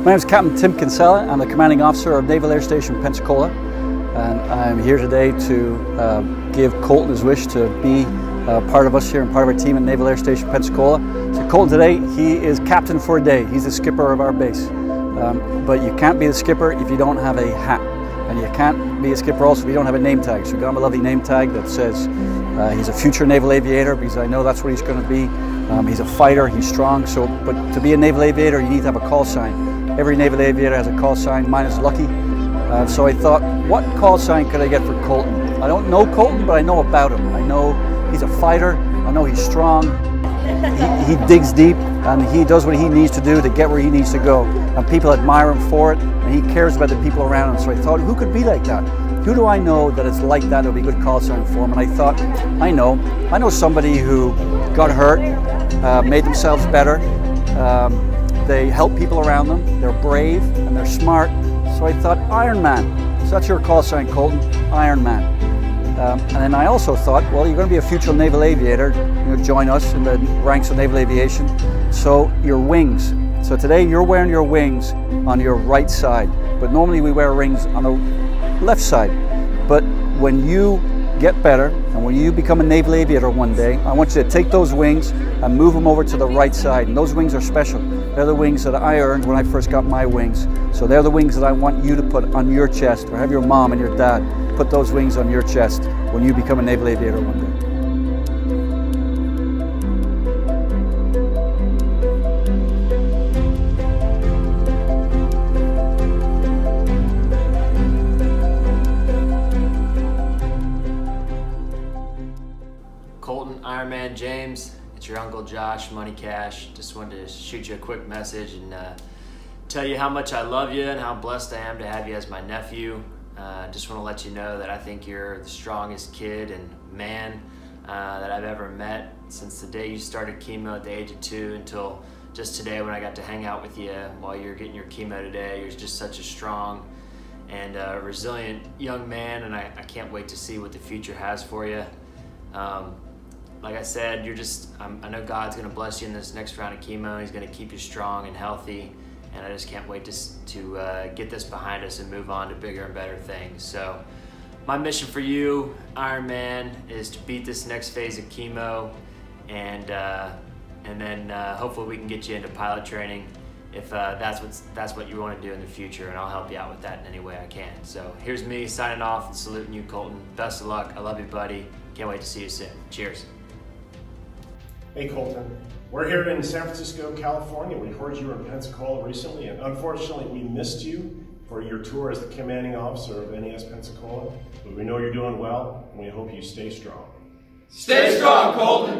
My name is Captain Tim Kinsella. I'm the commanding officer of Naval Air Station Pensacola, and I'm here today to uh, give Kohlton his wish to be uh, part of us here and part of our team at Naval Air Station Pensacola. So Kohlton today, he is captain for a day. He's the skipper of our base. Um, but you can't be the skipper if you don't have a hat. And you can't be a skipper also if you don't have a name tag. So we got him a lovely name tag that says uh, he's a future naval aviator because I know that's what he's going to be. Um, he's a fighter, he's strong. So, but to be a naval aviator, you need to have a call sign. Every naval aviator has a call sign. Mine is Lucky. Uh, so I thought, what call sign could I get for Kohlton? I don't know Kohlton, but I know about him. I know he's a fighter. I know he's strong. He, he, digs deep and he does what he needs to do to get where he needs to go. And people admire him for it and he cares about the people around him. So I thought, who could be like that? Who do I know that it's like that would be a good call sign for him? And I thought, I know. I know somebody who got hurt, uh, made themselves better, um, they help people around them. They're brave and they're smart. So I thought Iron Man. So that's your call sign, Kohlton. Iron Man. Um, and then I also thought, well, you're going to be a future naval aviator. You're join us in the ranks of naval aviation. So your wings. So today you're wearing your wings on your right side, but normally we wear rings on the left side. But when you get better, and when you become a naval aviator one day, I want you to take those wings and move them over to the right side. And those wings are special. They're the wings that I earned when I first got my wings. So they're the wings that I want you to put on your chest, or have your mom and your dad put those wings on your chest when you become a naval aviator one day. Kohlton Ironman James. It's your Uncle Josh, Money Cash. Just wanted to shoot you a quick message and uh, tell you how much I love you and how blessed I am to have you as my nephew. Uh, just want to let you know that I think you're the strongest kid and man uh, that I've ever met since the day you started chemo at the age of two until just today when I got to hang out with you while you're getting your chemo today. You're just such a strong and uh, resilient young man, and I, I, can't wait to see what the future has for you. Um, like I said, you're just, I know God's to bless you in this next round of chemo. He's to keep you strong and healthy. And I just can't wait to, to uh, get this behind us and move on to bigger and better things. So, my mission for you, Iron Man, is to beat this next phase of chemo. And, uh, and then uh, hopefully we can get you into pilot training if uh, that's, what that's what you want to do in the future, and I'll help you out with that in any way I can. So here's me signing off and saluting you, Kohlton. Best of luck. I love you, buddy. Can't wait to see you soon. Cheers. Hey Kohlton, we're here in San Francisco, California. We heard you were in Pensacola recently, and unfortunately we missed you for your tour as the commanding officer of NAS Pensacola. But we know you're doing well, and we hope you stay strong. Stay strong, Kohlton!